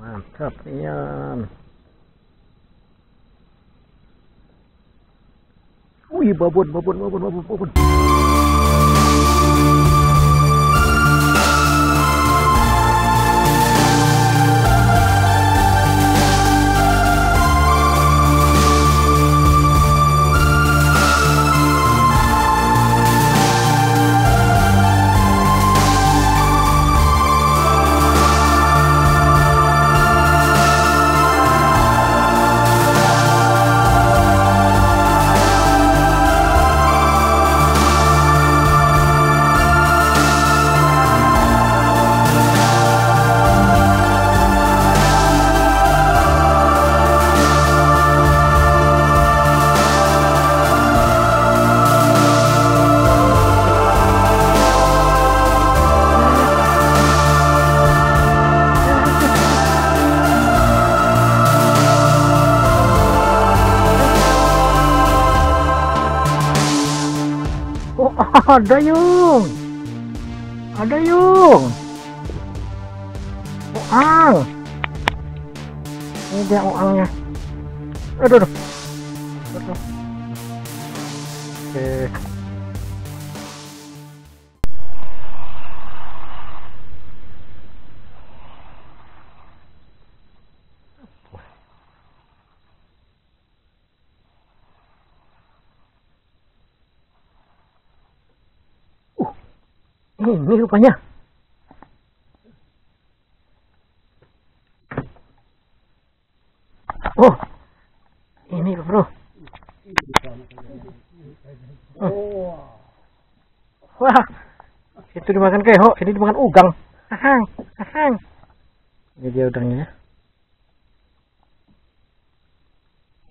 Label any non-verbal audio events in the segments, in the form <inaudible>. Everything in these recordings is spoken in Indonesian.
Mantap, Ian. Wih, babon, babon, babon, babon, babon. <laughs> ada yung. Ada yung. Oang. Ini dia oangnya. Aduh, aduh. Oke. Uh, ini rupanya. Oh, ini bro. Oh. Wah, itu dimakan keho, ini dimakan ugang. Ahang, ahang. Ini dia udangnya. ya.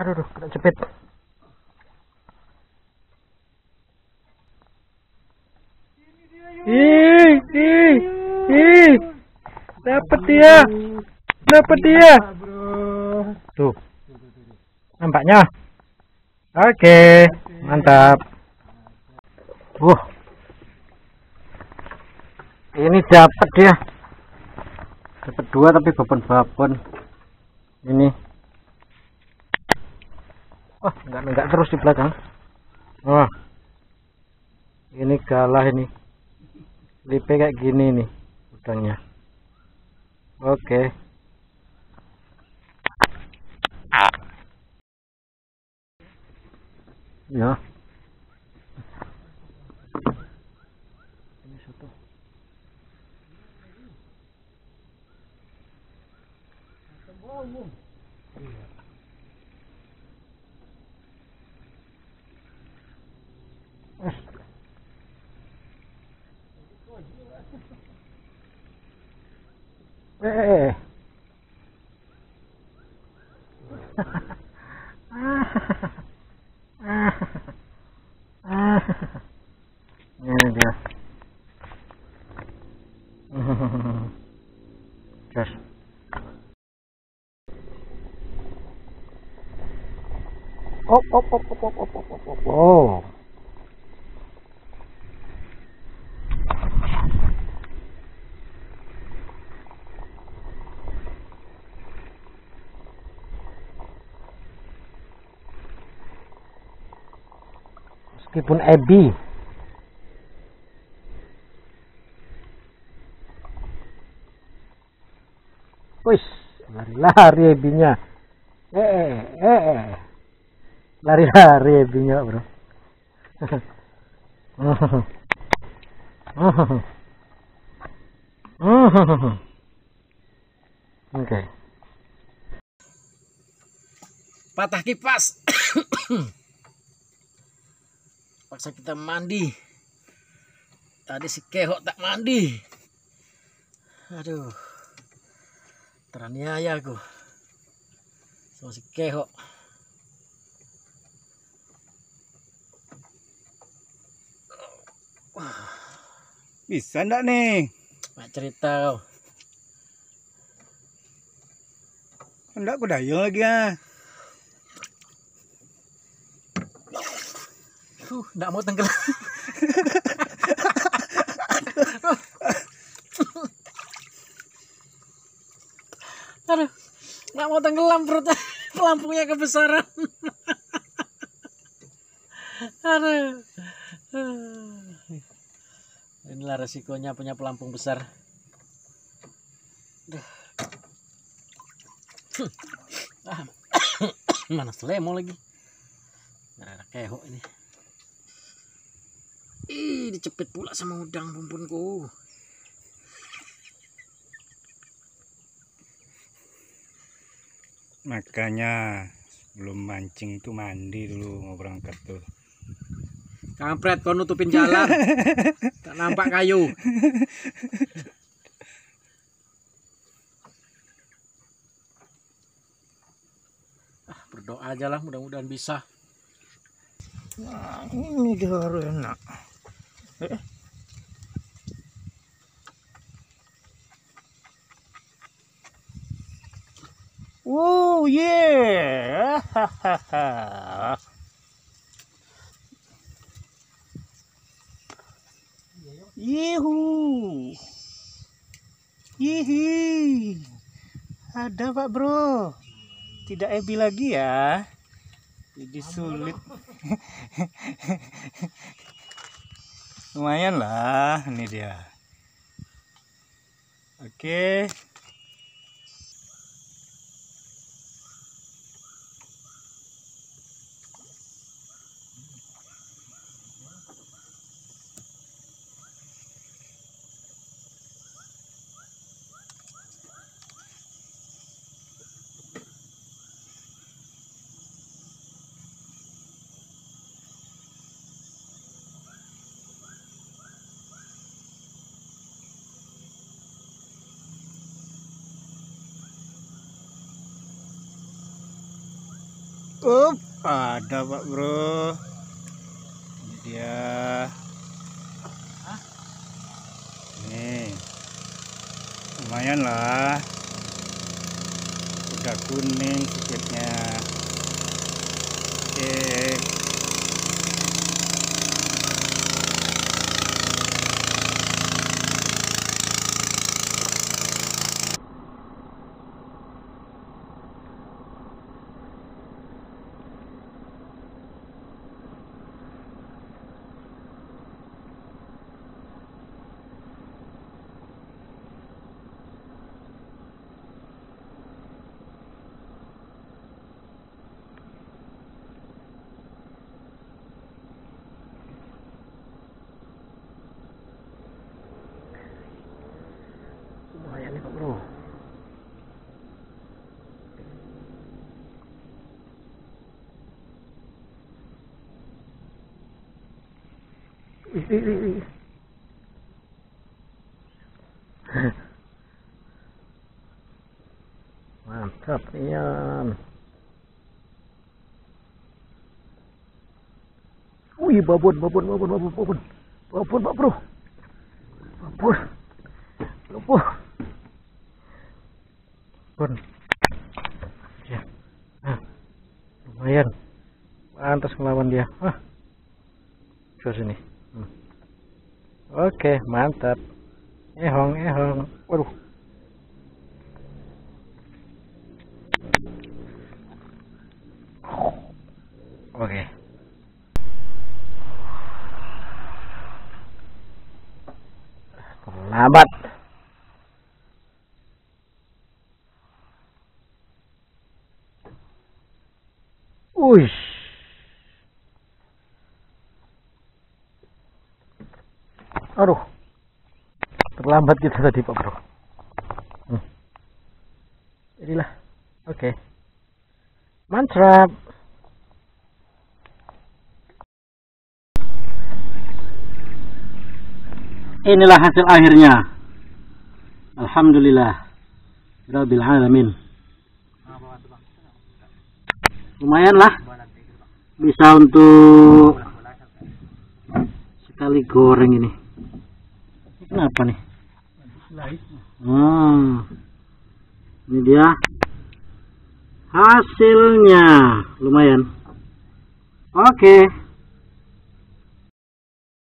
Aduh, aduh, kena cepet. Ih, ih, ih. Dapat dia. Dapat dia. Tuh. Nampaknya. Oke, mantap. Wah. Ini dapat dia. Dapat dua tapi babon-babon. Ini. Wah, enggak enggak terus di belakang. Wah. Ini galah ini. Lipe kayak gini nih udangnya. Oke. Ya. Satu. Eh. Eh. Ini dia. Gas. Op, op, op, op, op, op, op, op, op. Oh. Meskipun Ebi. Wis, lari-lari Ebinya. Eh, eh, eh. Lari-lari Ebinya, Bro. Oke. patah kipas paksa kita mandi? Tadi si kehok tak mandi. Aduh. Teraniaya aku. Sama si kehok. Bisa ndak nih? Mak cerita kau. Ndak aku dayung lagi ya. Huh, nggak mau tenggelam Aduh, nggak mau tenggelam perutnya. <laughs> Pelampungnya kebesaran. Aduh. Inilah resikonya punya pelampung besar. Aduh. Ah, <coughs> mana selemo lagi? Nggak ada keho ini. Ih, dicepit pula sama udang bumpunku. Makanya sebelum mancing itu mandi dulu mau berangkat tuh. Kampret kau nutupin jalan. <laughs> Tak nampak kayu. Ah, berdoa aja lah mudah-mudahan bisa. Nah, ini dia baru enak. <laughs> Oh yeah. <laughs> Hahaha. Yuhu. Hihi. Ada Pak Bro. Tidak ebi lagi ya. Jadi sulit. <laughs> Lumayan lah, ini dia. Oke. Up, ada Pak Bro. Ini dia. Nih. Lumayan lah. Udah kuning sikitnya. Oke. Lumayan nih Pak Bro. Wih, wih, wih, wih. <laughs> Mantap Ian. Wih, babon, babon, babon, babon, babon. Babon, Pak Bro. Babon. Lupuh. Pun. Ya. Nah, lumayan. Pantas ngelawan dia. Ah. Coba sini. Oke, mantap. Ehong, ehong. Waduh. Oke. Terlambat. Wih. Aduh. Terlambat kita tadi Pak Bro. Hmm. Jadilah. Oke. Mantap. Inilah hasil akhirnya. Alhamdulillah. Rabbil alamin. Lumayan lah. Bisa untuk sekali goreng ini. Kenapa nih? Hmm. Ini dia hasilnya. Lumayan. Oke.